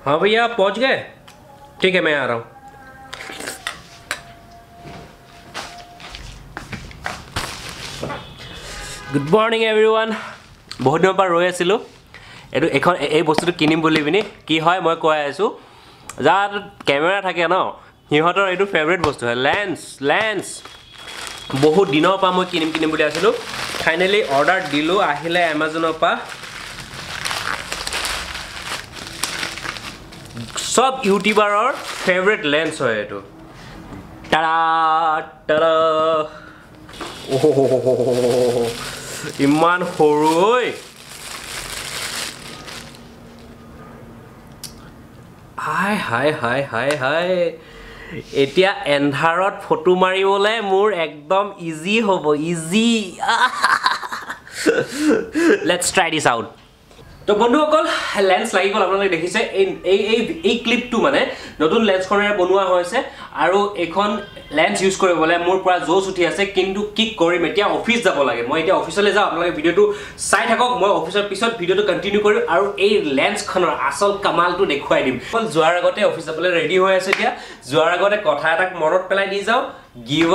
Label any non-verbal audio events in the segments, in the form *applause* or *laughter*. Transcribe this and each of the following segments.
हाँ भैया आप पहुंच गए ठीक है मैं आ रहा हूँ গুড মৰ্ণিং এভৰি ওৱান বহুত দিনৰ পৰা ৰৈ আছিলোঁ এইটো এইখন এই বস্তুটো কিনিম বুলি পিনি কি হয় মই কৈ আছোঁ যাৰ কেমেৰা থাকে ন সিহঁতৰ এইটো ফেভৰেট বস্তু হয় লেন্স লেন্স বহুত দিনৰ পৰা মই কিনিম কিনিম বুলি আছিলোঁ ফাইনেলি অৰ্ডাৰ দিলোঁ আহিলে এমাজনৰ পৰা চব ইউটিউবাৰৰ ফেভৰেট লেন্স হয় এইটো। ইমান সৰু ঐ হাই হাই হাই হাই হাই। এতিয়া এন্ধাৰত ফটো মাৰিবলৈ মোৰ একদম ইজি হ'ব easy let's try this out তো বন্ধুসকল লেন্স লাগি গ'ল আপোনালোকে দেখিছে এই এই এই ক্লিপটো মানে নতুন লেন্সখনেৰে বনোৱা হৈছে আৰু এইখন লেন্স ইউজ কৰিবলৈ মোৰ পৰা জোচ উঠি আছে কিন্তু কি কৰিম এতিয়া অফিচ যাব লাগে। মই এতিয়া অফিচলৈ যাওঁ আপোনালোকে ভিডিঅ'টো চাই থাকক মই অফিচৰ পিছত ভিডিঅ'টো কণ্টিনিউ কৰিম আৰু এই লেন্সখনৰ আচল কামালটো দেখুৱাই দিম। অকল যোৱাৰ আগতে অফিচ যাবলৈ ৰেডি হৈ আছে এতিয়া। যোৱাৰ আগতে কথা এটাক মনত পেলাই দি যাওঁ। গিভ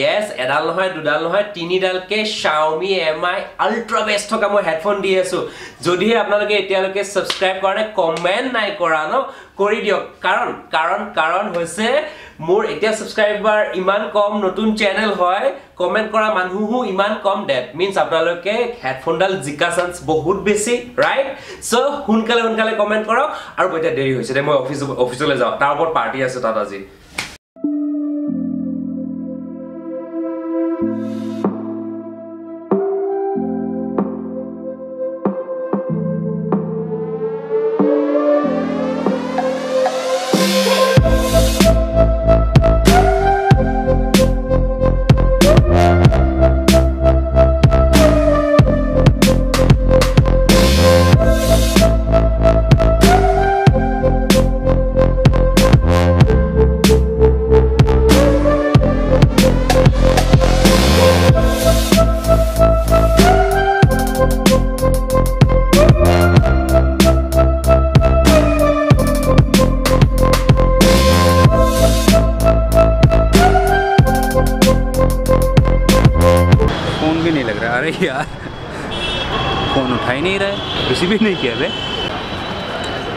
য়েছ এডাল নহয় দুডাল নহয় তিনিডালকে শ্বাওমি এম আই আল্ট্ৰা বেষ্ট থকা মই হেডফোন দি আছোঁ। যদিহে আপোনালোকে এতিয়ালৈকে ছাবস্ক্ৰাইব কৰা নাই কমেণ্ট নাই কৰা ন কৰি দিয়ক। কাৰণ কাৰণ কাৰণ হৈছে মোৰ এতিয়া ছাবস্ক্ৰাইবাৰ ইমান কম নতুন চেনেল হয় কমেণ্ট কৰা মানুহো ইমান কম। ডেট মিনছ আপোনালোকে হেডফোনডাল জিকা চান্স বহুত বেছি ৰাইট চ' সোনকালে সোনকালে কমেণ্ট কৰক। আৰু এতিয়া দেৰি হৈছে দে মই অফিচ অফিচলৈ যাওঁ। তাৰ ওপৰত পাৰ্টি আছে তাত আজি। ही नहीं रहा है रिसीव भी नहीं किया बे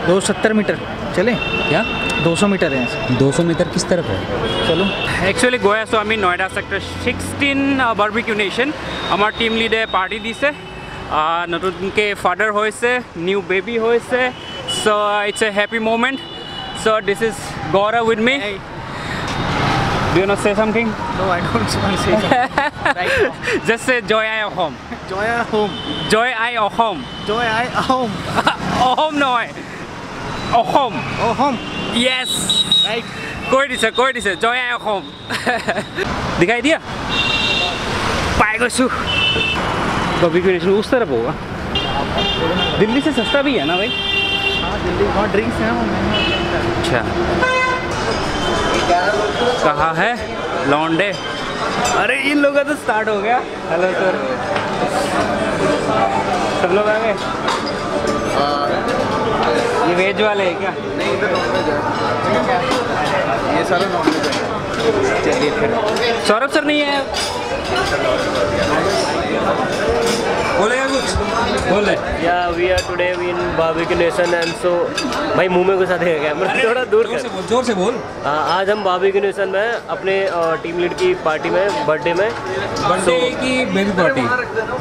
दो सत्तर मीटर चले क्या दो सौ मीटर है यहाँ से 200 मीटर किस तरफ है चलो একচুৱেলি গৈ আছোঁ আমি Noida sector sixteen barbecue nation আমাৰ টীম লিডে পাৰ্টি দিছে আহ, নতুনকৈ ফাদাৰ হৈছে নিউ বেবী হৈছে চ' it's a happy moment so' this is Gaurav with me do you not say something No, I don't want to say something. right now. Just say জয় আই Assam Joy at home. Jay I Assam Joy I home. Assam নহয় Assam Oh, home. Yes Right. কৈ দিছে কৈ দিছে জয় আই অসম दिखाई दिया पाए গৈছোঁ बॉबी नेशन उस तरफ होगा दिल्ली से सस्ता भी है ना भाई हाँ दिल्ली वहाँ ड्रिंक्स हैं वो महंगा अच्छा कहाँ है लॉन्डे अरे इन लोगों का तो स्टार्ट हो गया। हेलो सर सब लोग आ गए? ये वेज वाले है क्या? नहीं ये सारा नॉन वेज है। चलिए फिर। सौरभ सर नहीं है। बोलेगा कुछ? बोल। या we are today in barbecue nation and so भाई मुँह में घुसा देगा कैमरा थोड़ा दूर ज़ोर से बोल ज़ोर से बोल। हाँ, आज हम बारबेक्यू नेशन में अपने टीम लीड की पार्टी में बर्थडे में। बर्थडे की बेबी पार्टी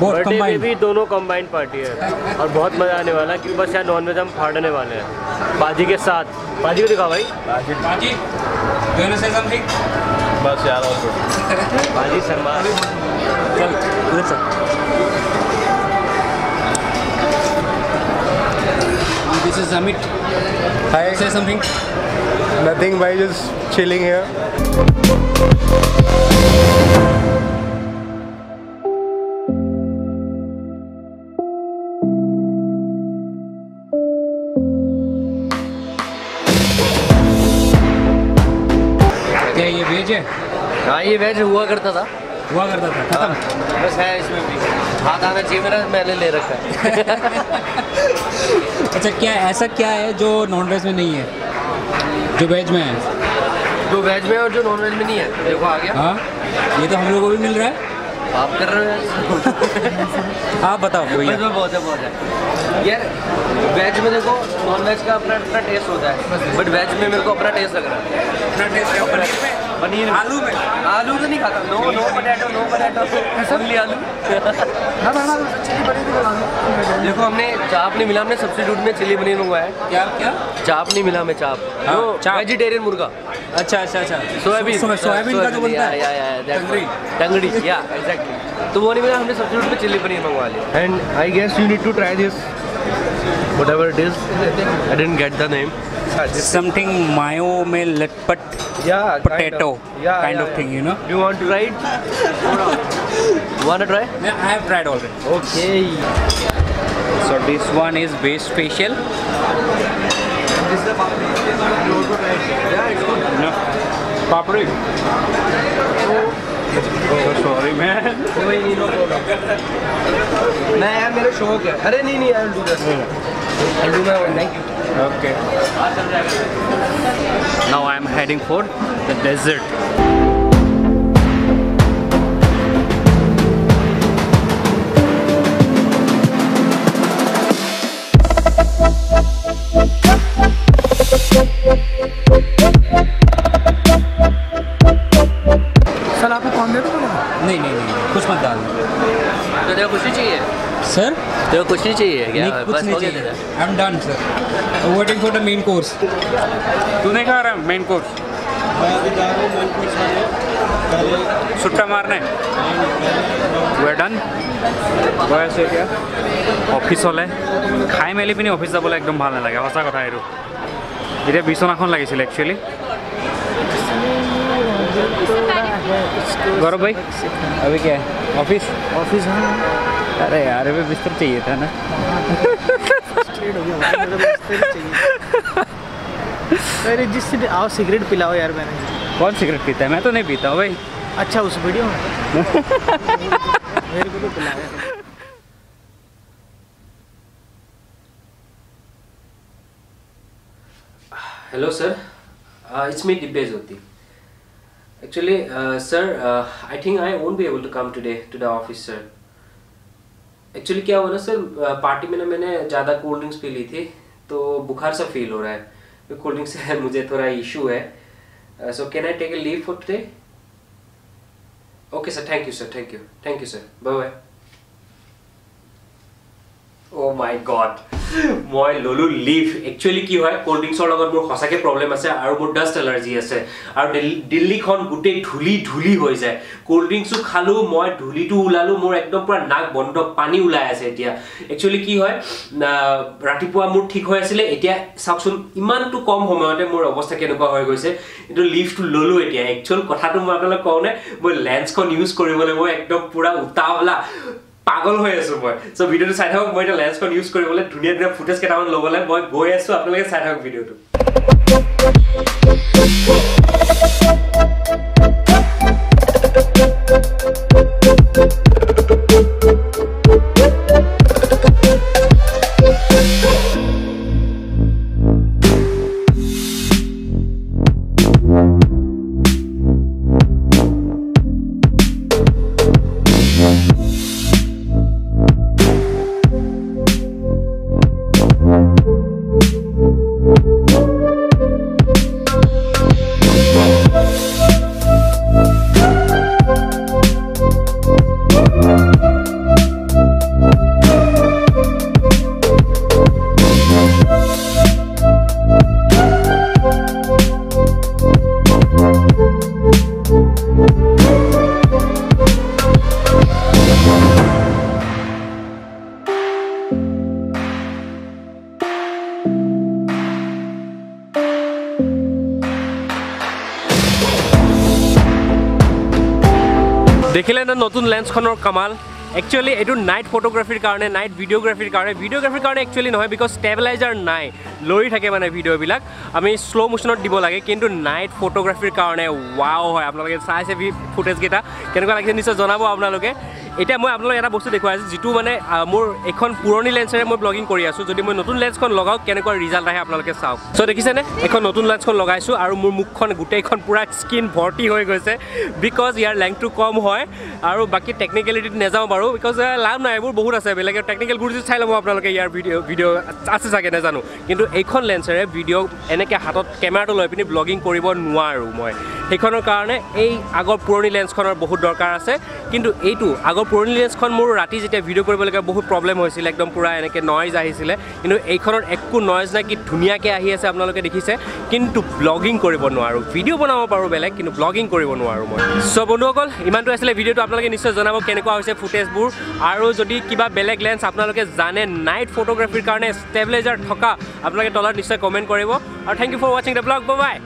बर्थडे में भी दोनों कंबाइंड पार्टी है। और बहुत मज़ा आने वाला है क्योंकि बस यार नॉनवेज हम फाड़ने वाले हैं। बाजी के साथ। बाजी को दिखा भाई। बाजी। do you want to say something बस यार और बाजी शर्मा चल उधर चल This is Amit. Hi. Say something. Nothing by just chilling here. Veg है हाँ ये वेज हुआ करता था। हुआ करता था खत्म। बस है इसमें भी। हाथ आना चाहिए मेरा मैंने ले रखा है। *laughs* अच्छा क्या ऐसा क्या है जो नॉन वेज में नहीं है? जो वेज में है? जो वेज में और जो नॉन वेज में नहीं है। देखो आ गया। हाँ ये तो हम लोगों को भी मिल रहा है। आप कर रहे हो आप बताओ भैया बहुत है बहुत है। यार वेज में देखो नॉन वेज का अपना अपना टेस्ट होता है। बट वेज में मेरे को अपना टेस्ट लग रहा है। पनीर आलू में? आलू तो नहीं खाता। No no potato no potato only आलू। देखो हमने चाप नहीं मिला हमने सब्सिट्यूट में चिली पनीर मंगवाया। है क्या क्या? चाप नहीं मिला हमें चाप। हाँ, चाप। वेजिटेरियन मुर्गा। अच्छा अच्छा अच्छा सोयाबीन सो- सोयाबीन का जो बनता है या या या टंगड़ी। टंगड़ी या एग्जैक्टली तो वो नहीं मिला हमने सब्सिट्यूट में चिली पनीर मंगवा लिया and I guess you need to try this whatever it is i didn't get the name something mayo में लटपट yeah potato kind of thing, you know? do you want to try it want to try I have tried already okay So this one is base facial. No. Oh, sorry man. कोई नहीं no problem मैं यार मेरा शौक है अरे नहीं नहीं I will do that I do my thank you Okay. Now I am heading for the desert. Sir तेरे को कुछ नहीं चाहिए क्या नहीं कुछ बस नहीं हो गया चाहिए तेरा I am done sir waiting for the main course तू नहीं खा रहा मेन कोर्स सुट्टा मारने we're done গৈ আছোঁ এতিয়া অফিচলৈ খাই মেলি পিনি অফিচ যাবলৈ একদম ভাল নালাগে সঁচা কথা এইটো এতিয়া বিচনাখন লাগিছিল একচুৱেলি गौरव भाई अभी क्या है ऑफिस ऑफिस है अरे यार अभी बिस्तर चाहिए था ना हो अरे जिससे आओ सिगरेट पिलाओ यार मैंने कौन सिगरेट पीता है मैं तो नहीं पीता हूँ भाई अच्छा उस वीडियो में मेरे को तो पिलाया sir. Uh, it's me, Dibbej Jyoti. Actually, uh, sir, uh, I think I won't be able to come today to the office, sir. Actually क्या हुआ ना सर पार्टी में ना मैंने ज़्यादा कोल्ड ड्रिंक्स पी ली थी तो बुखार सा फील हो रहा है। कोल्ड ड्रिंक्स से *laughs* मुझे थोड़ा इशू है। So can I take a leave for today okay sir thank you sir thank you thank you sir bye bye oh' my God মই ল'লোঁ লিভ একচুৱেলি কি হয় ক'ল্ড ড্ৰিংকছৰ লগত মোৰ সঁচাকৈ প্ৰব্লেম আছে আৰু মোৰ ডাষ্ট এলাৰ্জি আছে। আৰু দিল্লী দিল্লীখন গোটেই ধূলি ধূলি হৈ যায়। ক'ল্ড ড্ৰিংকছো খালোঁ মই ধূলিটো ওলালোঁ মোৰ একদম পূৰা নাক বন্ধ পানী ওলাই আছে এতিয়া। একচুৱেলি কি হয় ৰাতিপুৱা মোৰ ঠিক হৈ আছিলে এতিয়া চাওকচোন ইমানটো কম সময়তে মোৰ অৱস্থা কেনেকুৱা হৈ গৈছে। কিন্তু লিভটো ল'লোঁ এতিয়া। একচুৱেল কথাটো মই আপোনালোক কওঁনে মই লেন্সখন ইউজ কৰিবলৈ মই একদম পূৰা উতাৱলা। পাগল হৈ আছো মই। চ' ভিডিঅ'টো চাই থাকক মই এতিয়া লেন্সখন ইউজ কৰিবলৈ ধুনীয়া ধুনীয়া ফুটেজ কেইটামান ল'বলৈ মই গৈ আছো আপোনালোকে চাই থাকক ভিডিঅ'টো। দেখিলে না নতুন লেন্সখনৰ কামাল। একচুৱেলি এইটো নাইট ফটোগ্ৰাফীৰ কাৰণে নাইট ভিডিঅ'গ্ৰাফীৰ কাৰণে। ভিডিঅ'গ্ৰাফীৰ কাৰণে একচুৱেলি নহয় বিকজ ষ্টেবিলাইজাৰ নাই। লৰি থাকে মানে ভিডিঅ'বিলাক আমি শ্ল' মোশ্যনত দিব লাগে কিন্তু নাইট ফটোগ্ৰাফীৰ কাৰণে ৱাও হয়। আপোনালোকে চাইছে ফুটেজকেইটা কেনেকুৱা লাগিছে নিশ্চয় জনাব আপোনালোকে। এতিয়া মই আপোনালোকক এটা বস্তু দেখুৱাই আছোঁ যিটো মানে মোৰ এখন পুৰণি লেন্সেৰে মই ব্লগিং কৰি আছোঁ। যদি মই নতুন লেন্সখন লগাওঁ কেনেকুৱা ৰিজাল্ট আহে আপোনালোকে চাওক। চ' দেখিছেনে? এখন নতুন লেন্সখন লগাইছোঁ আৰু মোৰ মুখখন গোটেইখন পূৰা স্কিন ভৰ্তি হৈ গৈছে। বিকজ ইয়াৰ লেংথটো কম হয় আৰু বাকী টেকনিকেলিটিত নাযাওঁ বাৰু। বিকজ লাভ নাই এইবোৰ বহুত আছে। বেলেগে টেকনিকেল গুৰুজি চাই ল'ব আপোনালোকে ইয়াৰ ভিডিঅ' ভিডিঅ' আছে চাগে নাজানো। কিন্তু এইখন লেন্সেৰে ভিডিঅ' এনেকৈ হাতত কেমেৰাটো লৈ পিনি ব্লগিং কৰিব নোৱাৰোঁ মই। সেইখনৰ কাৰণে এই আগৰ পুৰণি লেন্সখনৰ বহুত দৰকাৰ আছে। কিন্তু এইটো আগৰ পুৰণি লেন্সখন মোৰ ৰাতি যেতিয়া ভিডিঅ' কৰিবলগীয়া বহুত প্ৰব্লেম হৈছিলে একদম পূৰা এনেকৈ নইজ আহিছিলে। কিন্তু এইখনত একো নইজ নাই কি ধুনীয়াকৈ আহি আছে আপোনালোকে দেখিছে। কিন্তু ব্লগিং কৰিব নোৱাৰোঁ। ভিডিঅ' বনাব পাৰোঁ বেলেগ কিন্তু ব্লগিং কৰিব নোৱাৰোঁ মই। চ' বন্ধুসকল ইমানটো আছিলে ভিডিঅ'টো। আপোনালোকে নিশ্চয় জনাব কেনেকুৱা হৈছে ফুটেজবোৰ আৰু যদি কিবা বেলেগ লেন্স আপোনালোকে জানে নাইট ফটোগ্ৰাফীৰ কাৰণে ষ্টেবিলাইজাৰ থকা আপোনালোকে তলত নিশ্চয় কমেণ্ট কৰিব। আৰু থেংক ইউ ফৰ ৱাচিং দ্য ব্লগ বাই